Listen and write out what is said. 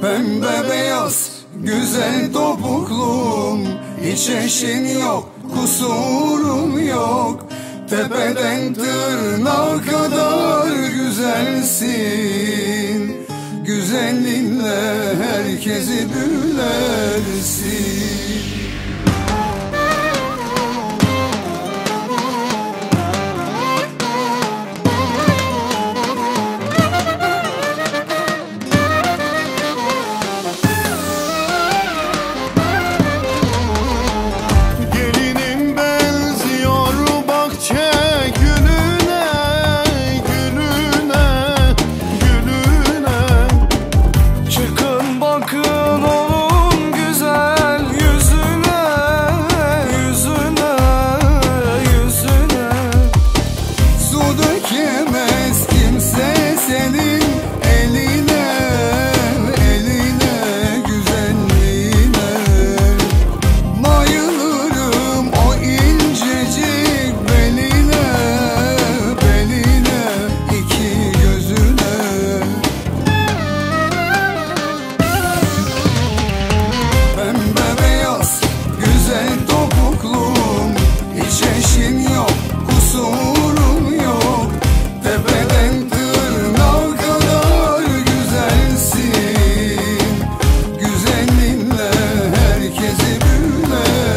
Pembe beyaz güzel topuklum. Hiç eşin yok kusurum yok. Tepeden tırnağa kadar güzelsin. Güzelliğinle herkesi büyülersin çeşim yok, kusurum yok. Tepeden tırnağa kadar güzelsin. Güzelliğinle herkesi bülersin